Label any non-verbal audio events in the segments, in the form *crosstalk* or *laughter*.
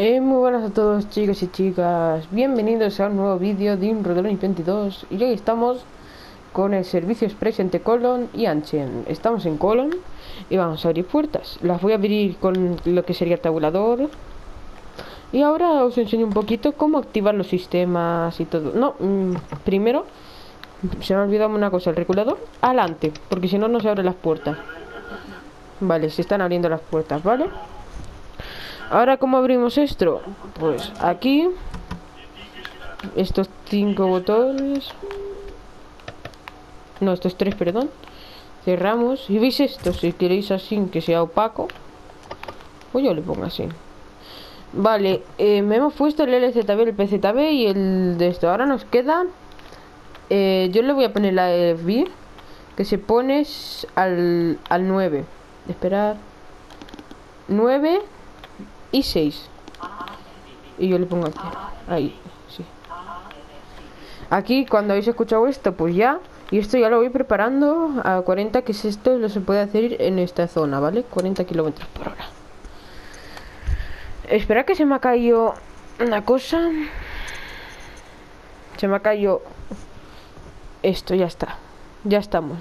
Eh, muy buenas a todos chicos y chicas, bienvenidos a un nuevo vídeo de un Rodolin 22 y hoy estamos con el servicio express entre Colon y Anchen. Estamos en Colon y vamos a abrir puertas. Las voy a abrir con lo que sería el tabulador. Y ahora os enseño un poquito cómo activar los sistemas y todo. No, mm, primero se me ha olvidado una cosa, el regulador adelante, porque si no no se abren las puertas. Vale, se están abriendo las puertas, ¿vale? Ahora, ¿cómo abrimos esto? Pues aquí Estos cinco botones. No, estos tres, perdón. Cerramos. Y veis esto, si queréis así, que sea opaco. Pues yo le pongo así. Vale, eh, me hemos puesto el LZB, el PZB y el de esto. Ahora nos queda eh, Yo le voy a poner la FB Que se pone al, al 9 Esperar. 9 y 6. Y yo le pongo aquí. Ahí, sí. Aquí, cuando habéis escuchado esto, pues ya. Y esto ya lo voy preparando a 40, que es esto, lo se puede hacer en esta zona, ¿vale? 40 kilómetros por hora. Espera que se me ha caído una cosa. Se me ha caído esto, ya está. Ya estamos.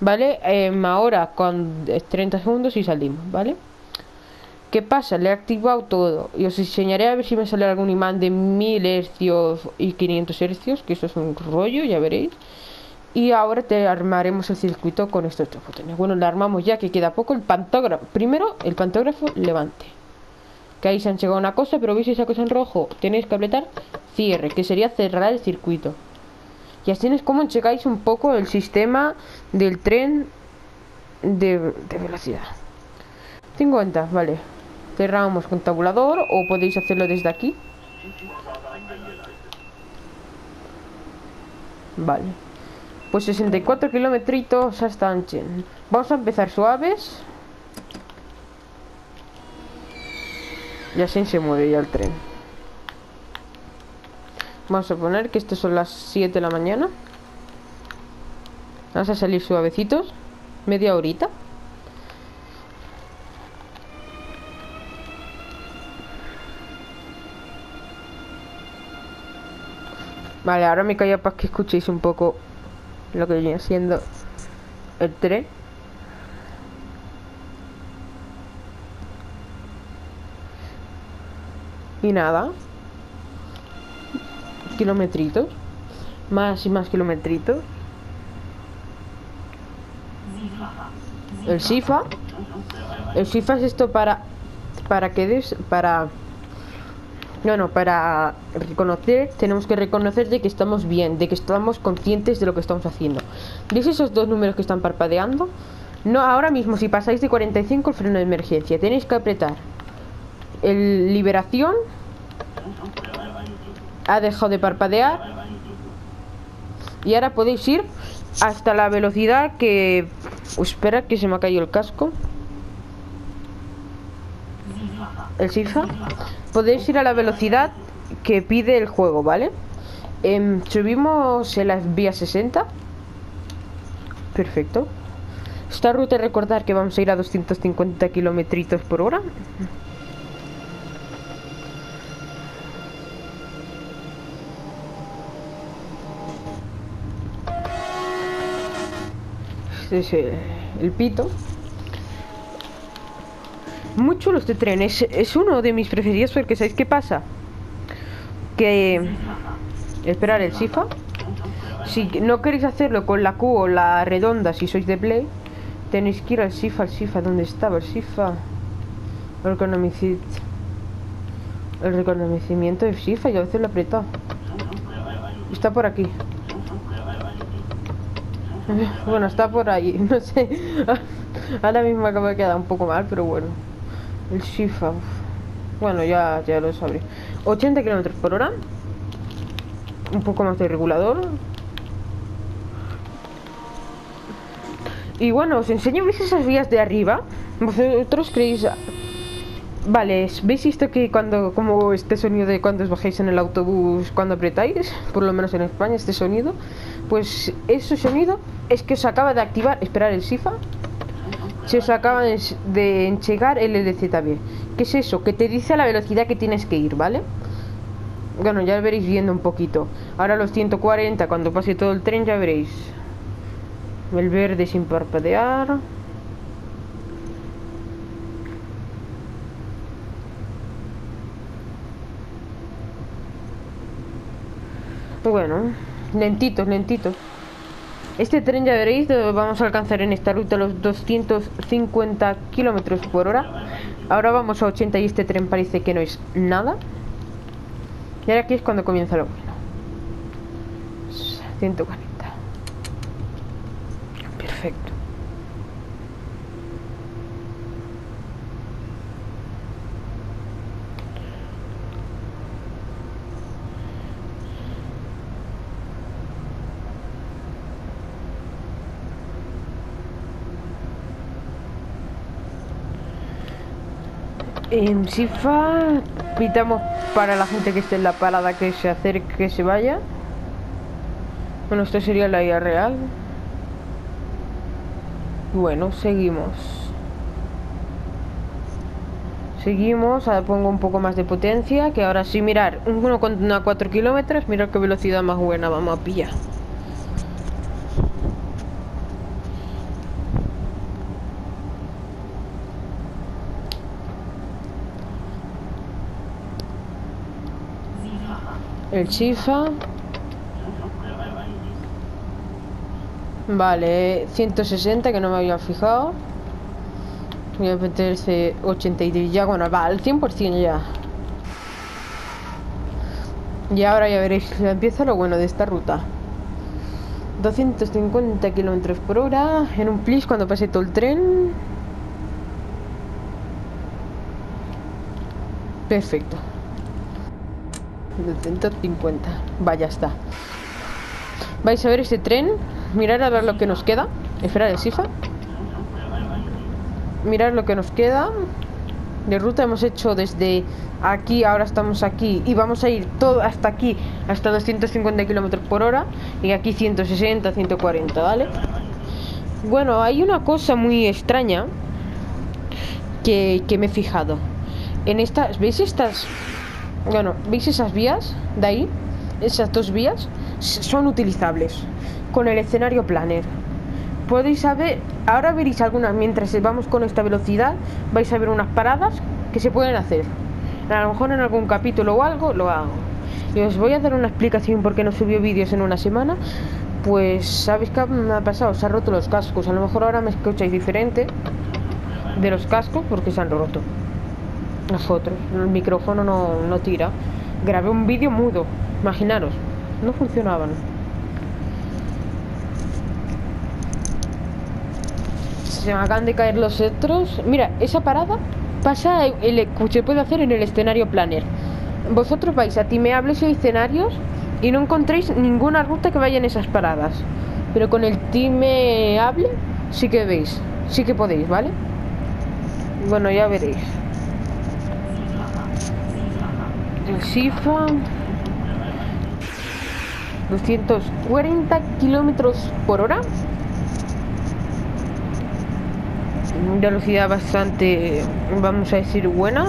¿Vale? Em, ahora con 30 segundos y salimos, ¿vale? ¿Qué pasa? Le he activado todo y os enseñaré a ver si me sale algún imán de 1000 hercios y 500 hercios, que eso es un rollo, ya veréis. Y ahora te armaremos el circuito con estos dos botones. Bueno, le armamos ya que queda poco el pantógrafo. Primero, el pantógrafo levante. Que ahí se han llegado una cosa, pero veis esa cosa en rojo. Tenéis que apretar cierre, que sería cerrar el circuito. Y así es como checáis un poco el sistema del tren de, de velocidad. 50, vale cerramos con tabulador o podéis hacerlo desde aquí. Vale. Pues 64 kilómetros hasta Anchen. Vamos a empezar suaves. Y así se mueve ya el tren. Vamos a poner que estas son las 7 de la mañana. Vamos a salir suavecitos. Media horita Vale, ahora me callo para que escuchéis un poco lo que viene siendo el tren. Y nada. Kilometritos. Más y más kilometritos. El SIFA. El SIFA es esto para... Para que des... Para no, para reconocer tenemos que reconocer de que estamos bien, de que estamos conscientes de lo que estamos haciendo. ¿Veis esos dos números que están parpadeando? No, ahora mismo si pasáis de 45 el freno de emergencia, tenéis que apretar el liberación. Ha dejado de parpadear. Y ahora podéis ir hasta la velocidad que... espera que se me ha caído el casco. El SIFA podéis ir a la velocidad que pide el juego, ¿vale? Em, subimos en la vía 60. Perfecto. Esta ruta recordar que vamos a ir a 250 kilómetros por hora. Este es el pito. Muy chulo este tren, es, uno de mis preferidos porque ¿sabéis qué pasa? Que... Esperar el SIFA. Si no queréis hacerlo con la Q o la redonda si sois de Play Tenéis que ir al SIFA, al SIFA, ¿dónde estaba el SIFA? El El reconocimiento de SIFA, yo a veces lo he apretado Está por aquí. Bueno, está por ahí, *laughs* no sé. Ahora mismo acabo de quedar un poco mal, pero bueno el Shifa. Bueno, ya, ya lo sabré. 80 km por hora. Un poco más de regulador. Y bueno, os enseño, ¿veis esas vías de arriba? Vosotros creéis... Vale, ¿veis esto que cuando, como este sonido de cuando os bajéis en el autobús cuando apretáis? Por lo menos en España, este sonido. Pues ese sonido es que os acaba de activar, esperar el SIFA se os acaba de, enchegar el LZB. ¿Qué es eso? Que te dice la velocidad que tienes que ir, ¿vale? Bueno, ya veréis viendo un poquito. Ahora los 140, cuando pase todo el tren ya veréis. El verde sin parpadear. Bueno, lentito, lentito. Este tren ya veréis, vamos a alcanzar en esta ruta los 250 kilómetros por hora. Ahora vamos a 80 y este tren parece que no es nada. Y ahora aquí es cuando comienza lo bueno. 140. Perfecto. En Sifa pitamos para la gente que esté en la parada que se acerque, que se vaya. Bueno, esto sería la IA real. Bueno, seguimos. Seguimos, ahora pongo un poco más de potencia, que ahora sí, mirar, uno con a 4 kilómetros, mirar qué velocidad más buena vamos a pillar. El chifa. Vale, 160 que no me había fijado. Voy a meterse 83 ya, bueno, va, al 100% ya. Y ahora ya veréis, empieza lo bueno de esta ruta. 250 kilómetros por hora en un plis cuando pase todo el tren. Perfecto. 250. Vaya está. Vais a ver ese tren. Mirar a ver lo que nos queda. Esperar el SIFA. Mirar lo que nos queda. De ruta hemos hecho desde aquí, ahora estamos aquí y vamos a ir todo hasta aquí, hasta 250 kilómetros por hora y aquí 160, 140, ¿vale? Bueno, hay una cosa muy extraña que, que me he fijado. En estas, ¿veis estas bueno, ¿veis esas vías de ahí? Esas dos vías son utilizables con el escenario planner. Podéis saber, ahora veréis algunas, mientras vamos con esta velocidad, vais a ver unas paradas que se pueden hacer. A lo mejor en algún capítulo o algo lo hago. Y os voy a dar una explicación por qué no subió vídeos en una semana. Pues, ¿sabéis qué me ha pasado? Se han roto los cascos. A lo mejor ahora me escucháis diferente de los cascos porque se han roto nosotros. El micrófono no, tira. Grabé un vídeo mudo, imaginaros. No funcionaban. Se me acaban de caer los otros. Mira, esa parada pasa, el, se puede hacer en el escenario planner. Vosotros vais a timeables y escenarios y no encontréis ninguna ruta que vaya en esas paradas. Pero con el timeable sí que veis, sí que podéis, ¿vale? Bueno, ya veréis. El SIFA 240 kilómetros por hora. Velocidad bastante vamos a decir buena.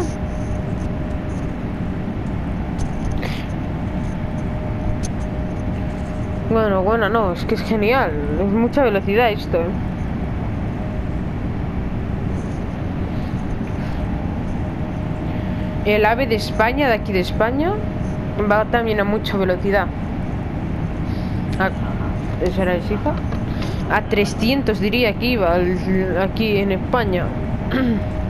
Bueno bueno no es que es genial es mucha velocidad esto El ave de España, de aquí de España, va también a mucha velocidad. A, ¿Eso era FIFA? A 300 diría que iba aquí en España. *clears throat*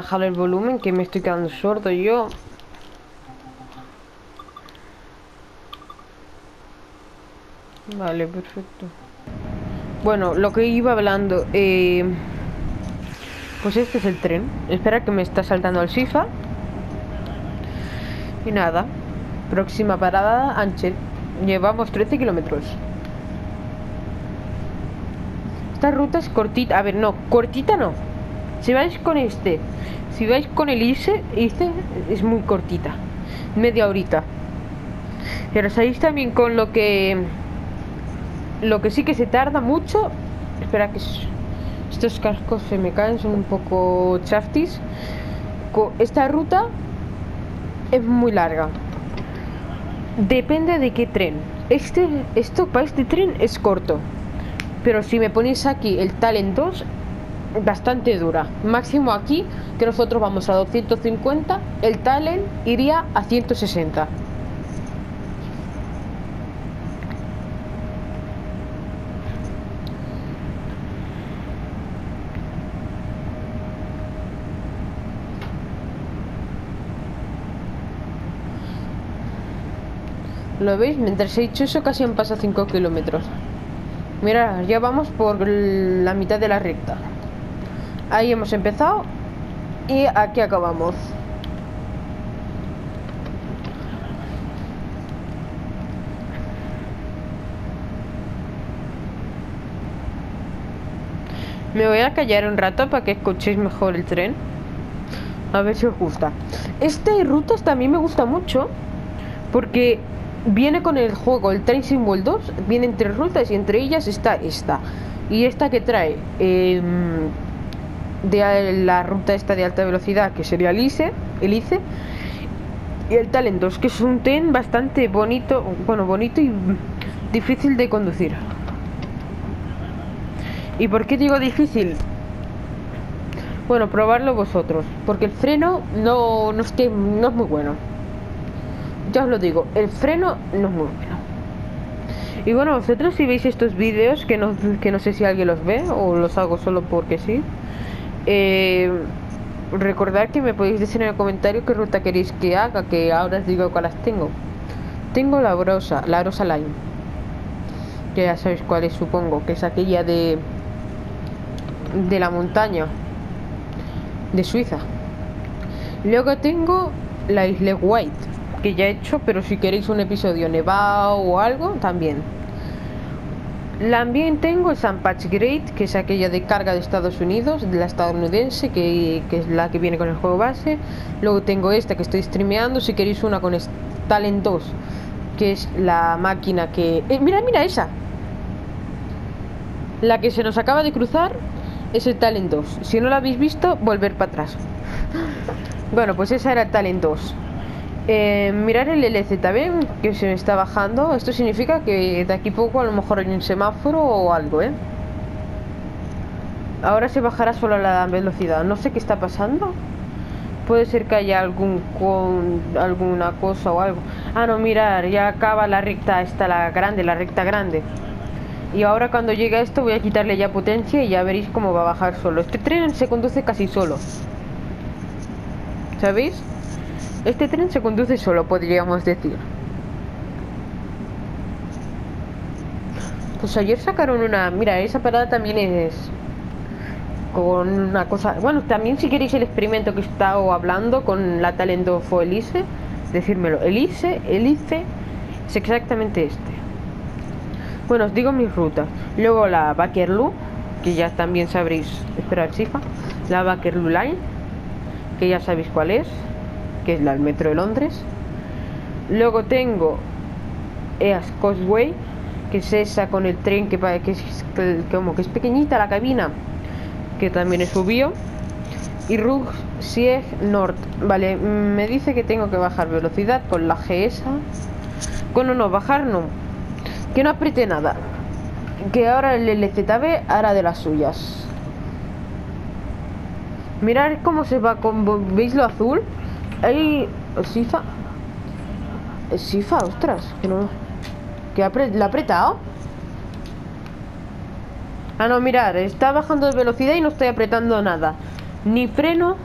bajar el volumen que me estoy quedando sordo yo. Vale, perfecto. Bueno, lo que iba hablando, eh, pues este es el tren. Espera que me está saltando el SIFA. Y nada, Próxima parada, Ancher. Llevamos 13 kilómetros. Esta ruta es cortita. A ver, no, cortita no. Si vais con este, si vais con el ICE, ICE es muy cortita. Media horita. Pero sabéis también con lo que... Lo que sí que se tarda mucho... Espera que estos cascos se me caen, son un poco chaftis. Esta ruta es muy larga. Depende de qué tren. Este, esto para este tren es corto. Pero si me ponéis aquí el Talent 2, bastante dura. Máximo aquí, que nosotros vamos a 250, el Talent iría a 160. ¿Lo veis? Mientras he dicho eso casi han pasado 5 kilómetros. Mira, ya vamos por la mitad de la recta. Ahí hemos empezado y aquí acabamos. Me voy a callar un rato para que escuchéis mejor el tren. A ver si os gusta. Este rutas también me gusta mucho porque viene con el juego, el Train Sim 2, vienen tres rutas y entre ellas está esta. Y esta que trae em, de la ruta esta de alta velocidad, que sería el ICE, el ICE y el Talent 2, que es un tren bastante bonito, bueno, bonito y difícil de conducir. ¿Y por qué digo difícil? Bueno, probarlo vosotros, porque el freno no, no, es, que, no es muy bueno ya os lo digo, el freno no es muy bueno. Y bueno, vosotros si veis estos vídeos, que no, que no sé si alguien los ve o los hago solo porque sí, eh, recordad que me podéis decir en el comentario qué ruta queréis que haga, que ahora os digo cuáles tengo. Tengo la brosa, la brosa line, que ya sabéis cuál es, supongo, que es aquella de de la montaña de Suiza. Luego tengo la Isle White, que ya he hecho, pero si queréis un episodio nevado o algo, también. También tengo el San Patch Great, que es aquella de carga de Estados Unidos, de la estadounidense, que, es la que viene con el juego base. Luego tengo esta que estoy streameando, si queréis una con Talent 2, que es la máquina que... Eh, mira, mira esa. La que se nos acaba de cruzar es el Talent 2. Si no la habéis visto, volver para atrás. Bueno, pues esa era el Talent 2. Eh, mirar el LZB que se me está bajando. Esto significa que de aquí poco a lo mejor hay un semáforo o algo, ¿eh? Ahora se bajará solo la velocidad. No sé qué está pasando. Puede ser que haya algún con alguna cosa o algo. Ah, no, mirar, ya acaba la recta, esta la grande, la recta grande. Y ahora cuando llegue a esto voy a quitarle ya potencia y ya veréis cómo va a bajar solo. Este tren se conduce casi solo. ¿Sabéis? Este tren se conduce solo, podríamos decir. Pues ayer sacaron una... Mira, esa parada también es... Con una cosa... Bueno, también si queréis el experimento que he estado hablando con la Talento fue Elise, decírmelo. Elise, Elise, es exactamente este. Bueno, os digo mis rutas. Luego la Bakerloo, que ya también sabréis... Espera, chifa. La Bakerloo Line, que ya sabéis cuál es que es la del metro de Londres. Luego tengo Eas Causeway, que es esa con el tren que, que es como que es pequeñita la cabina, que también es subió. Y Rug Sieg Nord. Vale, me dice que tengo que bajar velocidad con la GS. Con no, bajar no. Que no apriete nada. Que ahora el LZB hará de las suyas. Mirad cómo se va con... ¿Veis lo azul? Hay... Sifa... Sifa, ostras, que no... Que ¿La ha apretado? Ah, no, mirar, está bajando de velocidad y no estoy apretando nada. Ni freno,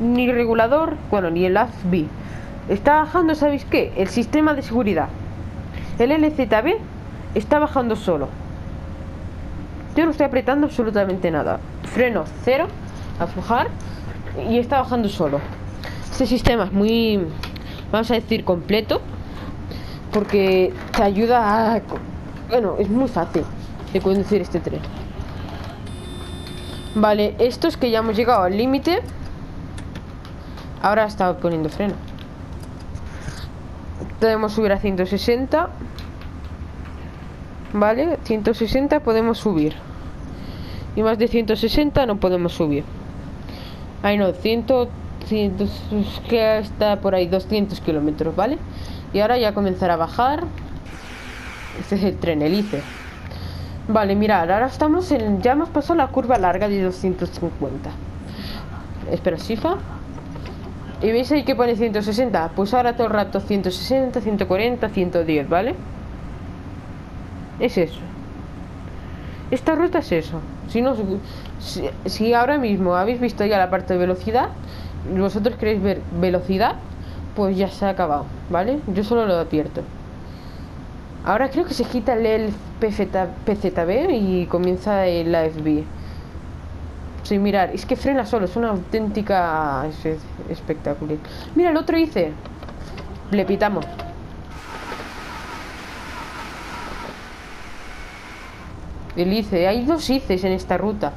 ni regulador, bueno, ni el AFB. Está bajando, ¿sabéis qué? El sistema de seguridad. El LZB está bajando solo. Yo no estoy apretando absolutamente nada. Freno cero, aflojar y está bajando solo. Este sistema es muy vamos a decir completo, porque te ayuda a... Bueno, es muy fácil de conducir este tren. Vale, esto es que ya hemos llegado al límite. Ahora está poniendo freno. Podemos subir a 160. Vale, 160 podemos subir. Y más de 160 no podemos subir. Ay no, 100, 100 que está por ahí 200 kilómetros, ¿vale? Y ahora ya comenzará a bajar. Este es el tren, el ICE. Vale, mirad, ahora estamos en... Ya hemos pasado la curva larga de 250. Espera, Sifa. ¿Y veis ahí que pone 160? Pues ahora todo el rato 160, 140, 110, ¿vale? Es eso. Esta ruta es eso. Si, no, si, ahora mismo habéis visto ya la parte de velocidad, vosotros queréis ver velocidad, pues ya se ha acabado, ¿vale? Yo solo lo advierto. Ahora creo que se quita el PZB y comienza el AFB. Sí, mirar, es que frena solo, es una auténtica es espectacular. Mira, el otro hice. Le pitamos. El ICE, hay dos ICEs en esta ruta.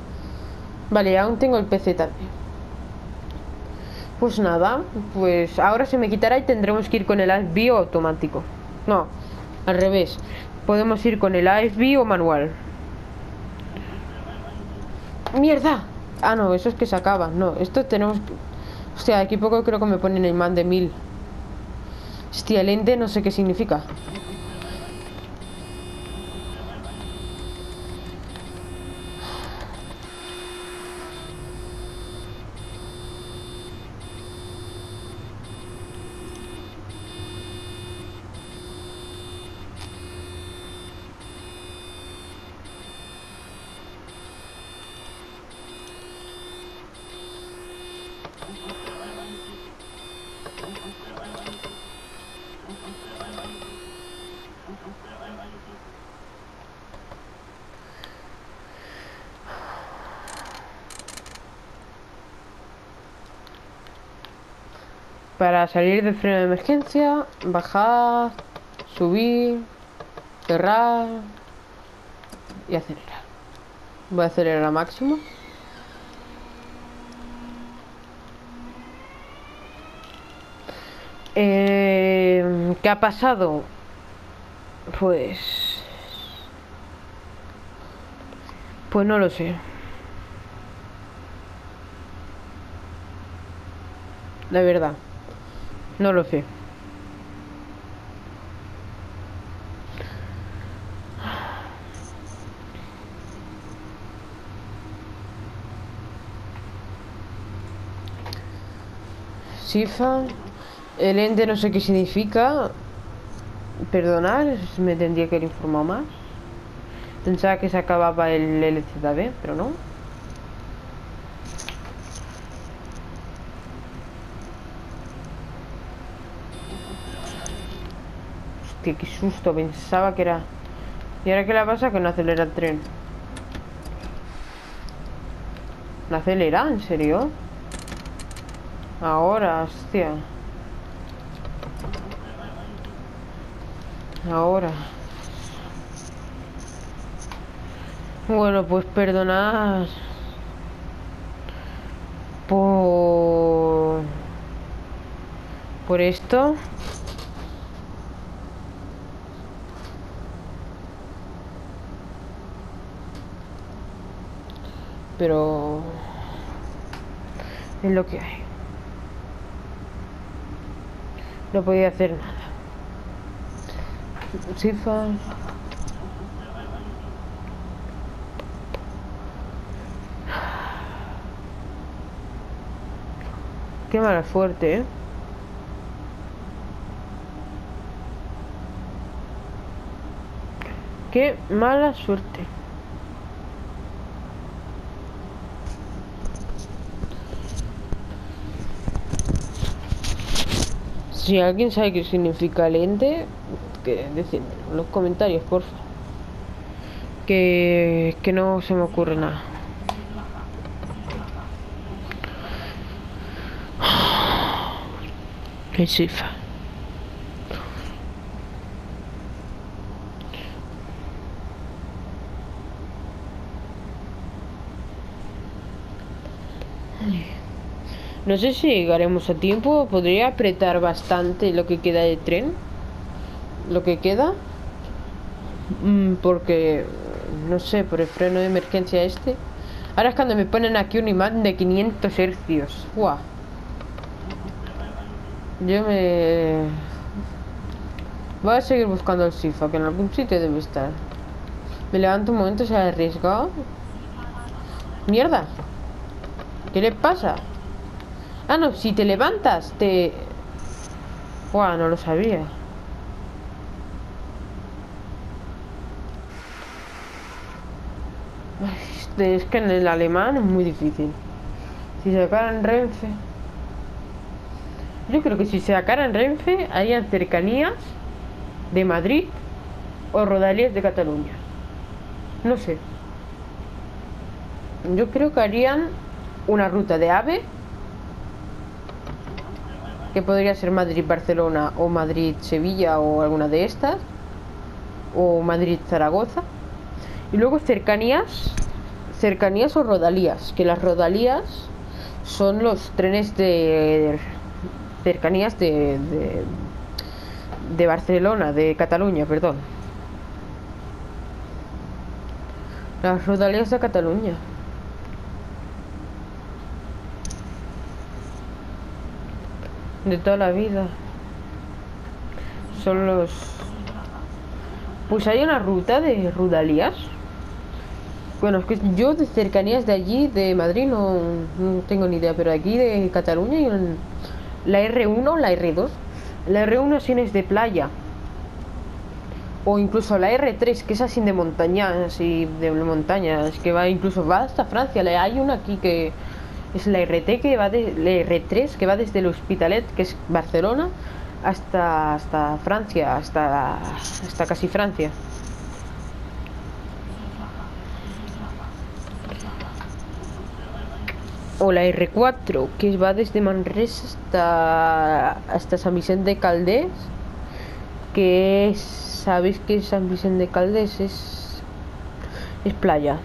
Vale, aún tengo el PZB. Pues nada, pues ahora se me quitará y tendremos que ir con el AFB automático. No, al revés. Podemos ir con el AFB o manual. ¡Mierda! Ah, no, eso es que se acaba. No, esto tenemos... Hostia, aquí poco creo que me ponen el man de mil. Hostia, el ende no sé qué significa. Para salir del freno de emergencia, bajar, subir, cerrar y acelerar. Voy a acelerar a máximo. Eh, ¿Qué ha pasado? Pues... Pues no lo sé. La verdad. No lo sé. Sifa. El ente no sé qué significa. Perdonar, me tendría que haber informado más. Pensaba que se acababa el LCD, pero no. Hostia, qué susto, pensaba que era... ¿Y ahora qué le pasa? Que no acelera el tren. ¿No acelera? ¿En serio? Ahora, hostia. Ahora. Bueno, pues perdonad por por esto. Pero es lo que hay. No podía hacer nada. Qué mala suerte, ¿eh? Qué mala suerte. Si alguien sabe qué significa lente, que decirme en los comentarios, por favor. Que, que no se me ocurre nada. *sighs* El Vale. No sé si llegaremos a tiempo. Podría apretar bastante lo que queda de tren. Lo que queda. Mm, porque, no sé, por el freno de emergencia este. Ahora es cuando me ponen aquí un imán de 500 hercios. Guau. Yo me... Voy a seguir buscando el Sifa, que en algún sitio debe estar. Me levanto un momento, se ha arriesgado. ¡Mierda! ¿Qué le pasa? Ah, no, si te levantas, te... Buah, no lo sabía. Es que en el alemán es muy difícil. Si en Renfe... Yo creo que si en Renfe, harían cercanías de Madrid o rodalías de Cataluña. No sé. Yo creo que harían una ruta de AVE que podría ser Madrid-Barcelona o Madrid-Sevilla o alguna de estas o Madrid-Zaragoza y luego cercanías cercanías o rodalías que las rodalías son los trenes de cercanías de, de, de Barcelona, de Cataluña, perdón. Las rodalías de Cataluña. De toda la vida. Son los... Pues hay una ruta de rodalías. Bueno, es que yo de cercanías de allí, de Madrid, no, no tengo ni idea, pero aquí de Cataluña y la R1 la R2. La R1 si es de playa. O incluso la R3, que es así de montañas y de montañas, que va incluso va hasta Francia. Hay una aquí que es la RT que va de la R3 que va desde el Hospitalet, que es Barcelona, hasta hasta Francia, hasta hasta casi Francia. o la R4 que va desde Manresa hasta hasta San Vicente de Caldés que es sabéis que San Vicente de Caldés es es playa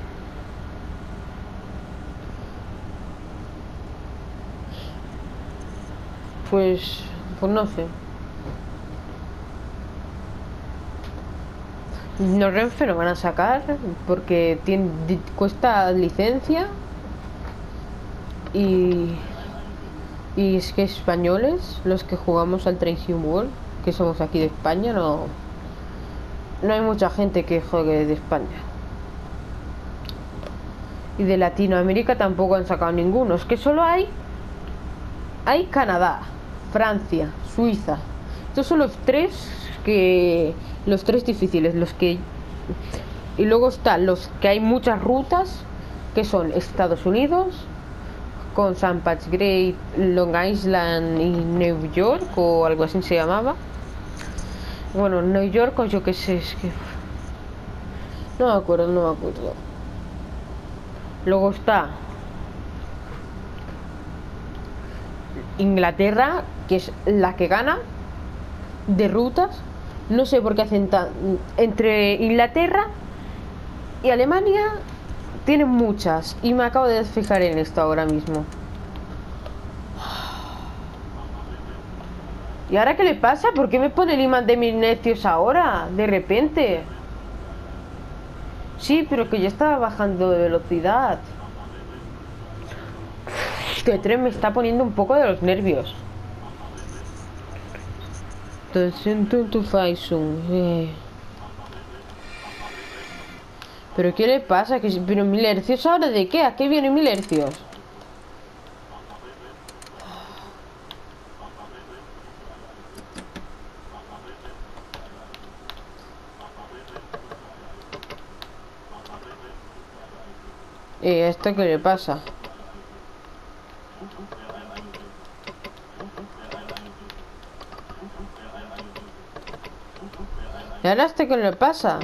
pues pues no sé no Renfe lo van a sacar porque tiene, cuesta licencia y, y es que españoles, los que jugamos al Train World, que somos aquí de España, no, no hay mucha gente que juegue de España. Y de Latinoamérica tampoco han sacado ninguno. Es que solo hay. Hay Canadá, Francia, Suiza. Estos son los tres que. Los tres difíciles. Los que. Y luego están los que hay muchas rutas. Que son Estados Unidos, con San Patrick, Long Island y New York o algo así se llamaba. Bueno, New York o yo qué sé, es que... No me acuerdo, no me acuerdo. Luego está Inglaterra, que es la que gana de rutas. No sé por qué hacen tan... Entre Inglaterra y Alemania tiene muchas. Y me acabo de fijar en esto ahora mismo. ¿Y ahora qué le pasa? ¿Por qué me pone el imán de mis necios ahora? De repente. Sí, pero que ya estaba bajando de velocidad. Este tren me está poniendo un poco de los nervios. eh. ¿Pero qué le pasa? ¿Que, ¿Pero mil hercios ahora de qué? ¿A qué vienen mil hercios? ¿Y esto qué le pasa? ¿Y ahora este qué le pasa?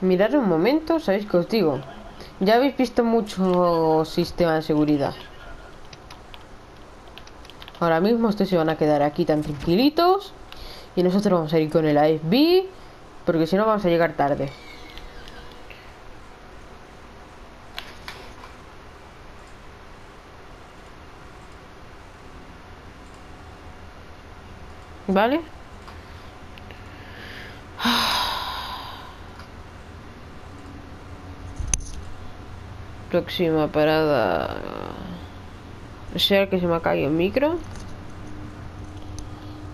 Mirad un momento, ¿sabéis que os digo? Ya habéis visto mucho sistema de seguridad. Ahora mismo estos se van a quedar aquí tan tranquilitos. Y nosotros vamos a ir con el AFB. Porque si no vamos a llegar tarde. ¿Vale? Próxima parada. Sea que se me caído el micro.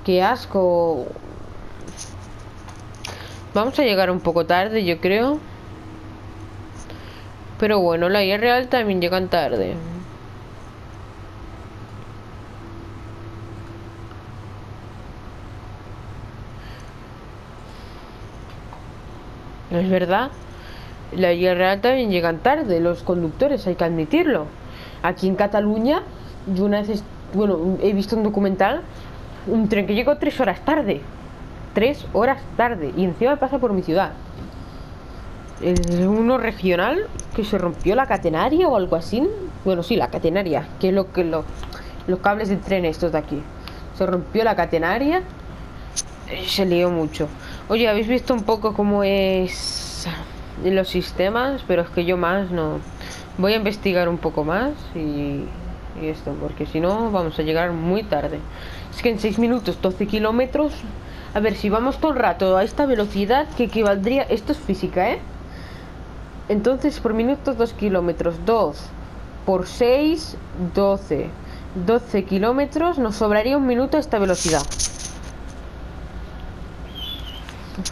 Qué asco. Vamos a llegar un poco tarde, yo creo. Pero bueno, la IA real también llegan tarde. ¿No es verdad? La real también llegan tarde, los conductores, hay que admitirlo. Aquí en Cataluña, yo una vez, bueno, he visto un documental, un tren que llegó tres horas tarde. Tres horas tarde. Y encima pasa por mi ciudad. Es uno regional que se rompió la catenaria o algo así. Bueno, sí, la catenaria, que es lo que lo, los cables de tren estos de aquí. Se rompió la catenaria y se lió mucho. Oye, ¿habéis visto un poco cómo es los sistemas? Pero es que yo más no. Voy a investigar un poco más y, esto, porque si no vamos a llegar muy tarde. Es que en 6 minutos, 12 kilómetros. A ver, si vamos todo el rato a esta velocidad, que equivaldría. Esto es física, ¿eh? Entonces, por minuto, 2 kilómetros. 2 por 6, 12. 12 kilómetros. Nos sobraría un minuto a esta velocidad.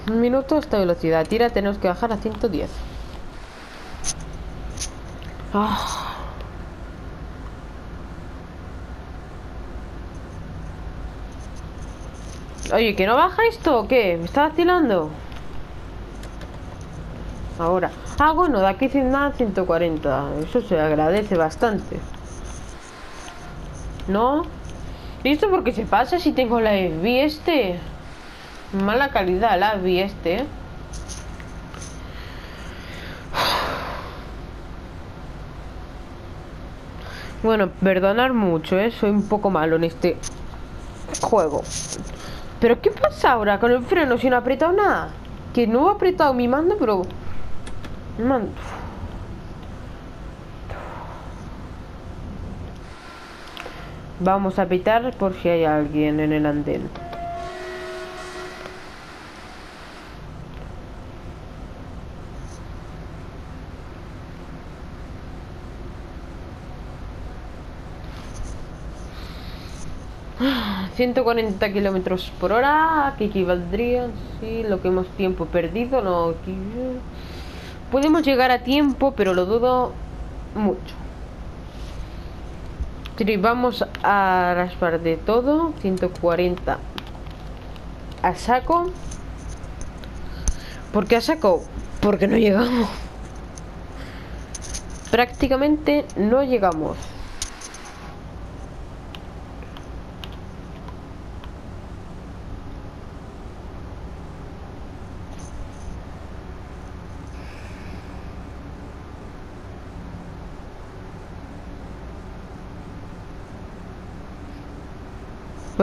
Un minuto esta velocidad. Tira, tenemos que bajar a 110. Ah. Oye, ¿que no baja esto o qué? ¿Me está vacilando? Ahora. Ah, bueno, de aquí sin nada 140. Eso se agradece bastante. ¿No? ¿Listo? Porque se pasa si tengo la FB este? Mala calidad la FB este. Bueno, perdonar mucho, ¿eh? Soy un poco malo en este juego. ¿Pero qué pasa ahora con el freno si no he apretado nada? Que no he apretado mi mando, pero... mando... Vamos a pitar por si hay alguien en el andén. ...140 kilómetros por hora... ...que equivaldría... ...sí, lo que hemos tiempo perdido... ...no... Podemos llegar a tiempo... ...pero lo dudo... ...mucho... Vamos a raspar de todo 140 a saco. ¿Por qué a saco? Porque no llegamos. Prácticamente no llegamos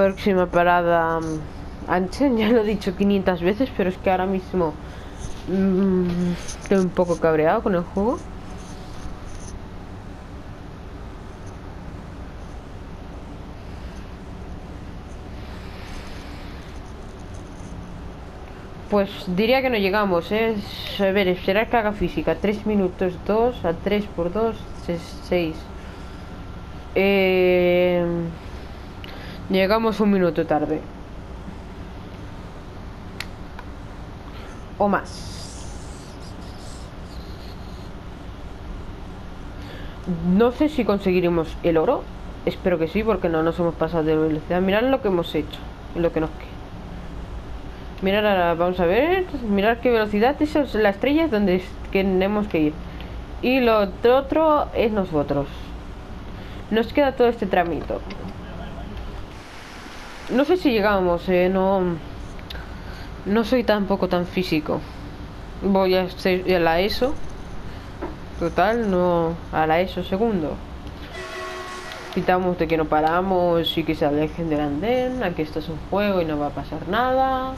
Próxima parada mm, ancha, *laughs* ya lo he dicho 500 veces, pero es que ahora mismo mmm, estoy un poco cabreado con el juego. Pues diría que no llegamos, ¿eh? A ver, esperar haga física. 3 minutos 2 a 3 por 2, 6. Eh... Llegamos un minuto tarde. O más. No sé si conseguiremos el oro. Espero que sí, porque no nos hemos pasado de velocidad. Mirad lo que hemos hecho. Lo que nos queda. Mirad ahora, vamos a ver. Mirad qué velocidad. Esa es la estrella donde tenemos que ir. Y lo otro es nosotros. Nos queda todo este tramito. No sé si llegamos, eh, no... No soy tampoco tan físico. Voy a hacer la ESO. Total, no a la ESO segundo. Quitamos de que no paramos y que se alejen del andén. Aquí esto es un juego y no va a pasar nada.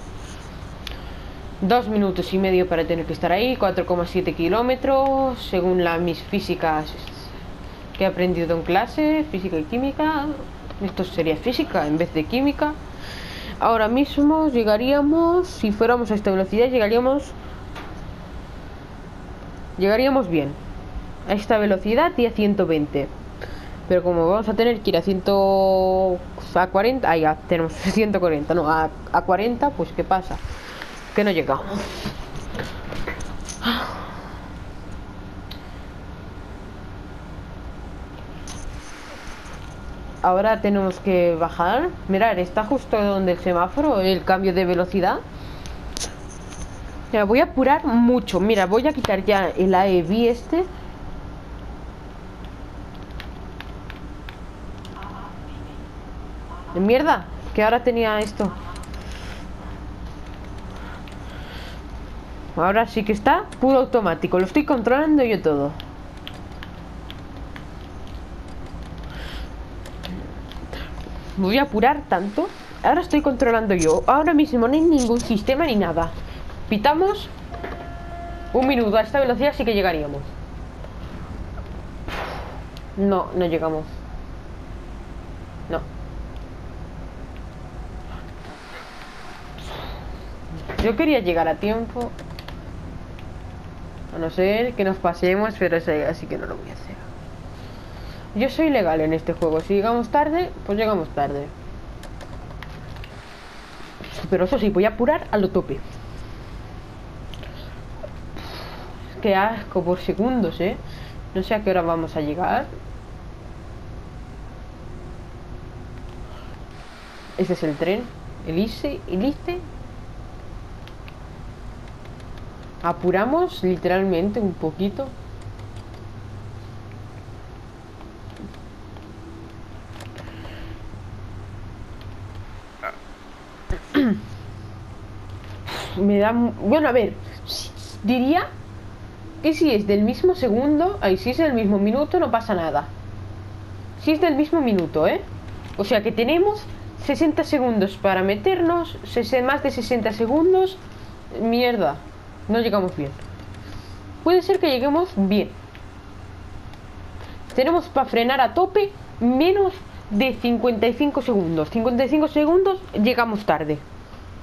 Dos minutos y medio para tener que estar ahí. 4,7 kilómetros. Según las mis físicas que he aprendido en clase. Física y química. Esto sería física en vez de química. Ahora mismo llegaríamos, si fuéramos a esta velocidad, llegaríamos... Llegaríamos bien. A esta velocidad y a 120. Pero como vamos a tener que ir a 100... A 40... Ah, ya, tenemos *laughs* 140. No, a, a 40, pues ¿qué pasa? Que no llegamos. Ahora tenemos que bajar. Mirar, está justo donde el semáforo, el cambio de velocidad. Ya, voy a apurar mucho. Mira, voy a quitar ya el AEB este. Mierda, que ahora tenía esto. Ahora sí que está puro automático. Lo estoy controlando yo todo. Voy a apurar tanto. Ahora estoy controlando yo. Ahora mismo no hay ningún sistema ni nada. Pitamos. Un minuto. A esta velocidad sí que llegaríamos. No, no llegamos. No. Yo quería llegar a tiempo. A no ser que nos pasemos, pero así que no lo voy a hacer. Yo soy legal en este juego. Si llegamos tarde, pues llegamos tarde. Pero eso sí, voy a apurar a lo tope. Qué asco por segundos, ¿eh? No sé a qué hora vamos a llegar. Este es el tren. El ICE. Apuramos literalmente un poquito. Me da... Bueno, a ver, diría que si es del mismo segundo, ahí si es del mismo minuto, no pasa nada. Si es del mismo minuto, ¿eh? O sea que tenemos 60 segundos para meternos, más de 60 segundos, mierda, no llegamos bien. Puede ser que lleguemos bien. Tenemos para frenar a tope menos de 55 segundos. 55 segundos llegamos tarde.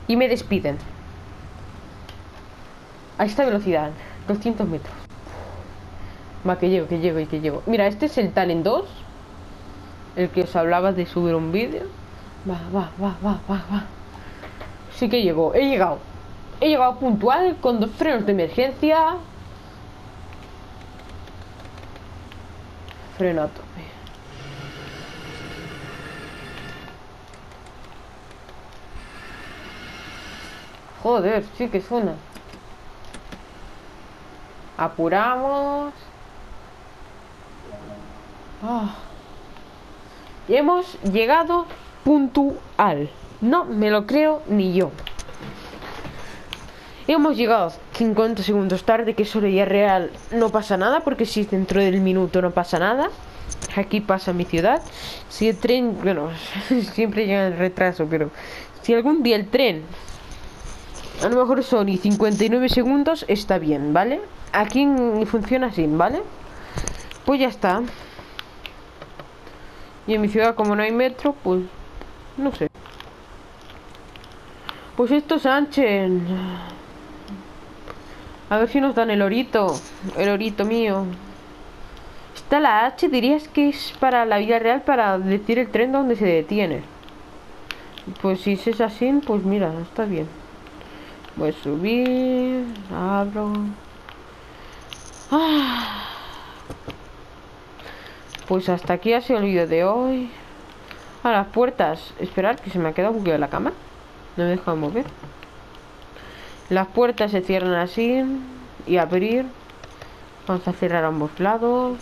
Y me despiden a esta velocidad, 200 metros. Va, que llego, que llego y que llego. Mira, este es el Talent 2, el que os hablaba de subir un vídeo. Va, va, va, va, va, va. Sí que llegó, he llegado. He llegado puntual con dos frenos de emergencia. Freno a. Joder, sí que suena. Apuramos. Ah. Y hemos llegado puntual. No me lo creo ni yo. Hemos llegado 50 segundos tarde, que eso ya real no pasa nada, porque si dentro del minuto no pasa nada. Aquí pasa mi ciudad. Si el tren, bueno, *laughs* siempre llega el retraso, pero si algún día el tren, a lo mejor son y 59 segundos, está bien, ¿vale? Aquí funciona así, ¿vale? Pues ya está. Y en mi ciudad, como no hay metro, pues... No sé. Pues esto Sánchez. A ver si nos dan el orito. El orito mío. Está la H, dirías que es para la vida real, para decir el tren donde se detiene. Pues si es así, pues mira, está bien. Voy a subir, abro. Ah. Pues hasta aquí ha sido el vídeo de hoy. A las puertas. Esperar que se me ha quedado bugueado la cama. No me deja mover. Las puertas se cierran así. Y abrir. Vamos a cerrar ambos lados.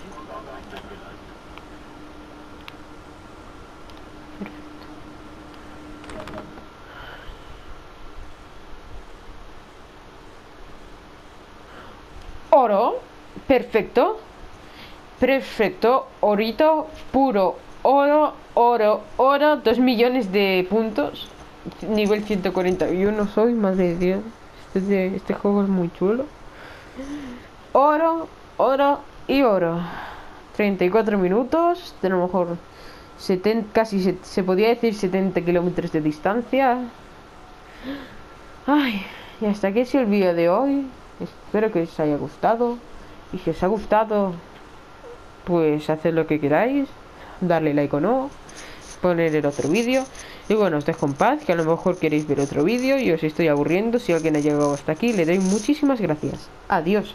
Oro. Perfecto. Perfecto, orito, puro, oro, oro, oro, 2 millones de puntos. Nivel 141 soy, madre de Dios. Este, este juego es muy chulo. Oro, oro y oro. 34 minutos, de lo mejor 70, casi se, se podía decir 70 kilómetros de distancia. Ay, y hasta aquí es el vídeo de hoy. Espero que os haya gustado. Y si os ha gustado, pues haced lo que queráis. Darle like o no. Poner el otro vídeo. Y bueno, os dejo en paz, que a lo mejor queréis ver otro vídeo y os estoy aburriendo. Si alguien ha llegado hasta aquí, le doy muchísimas gracias. Adiós.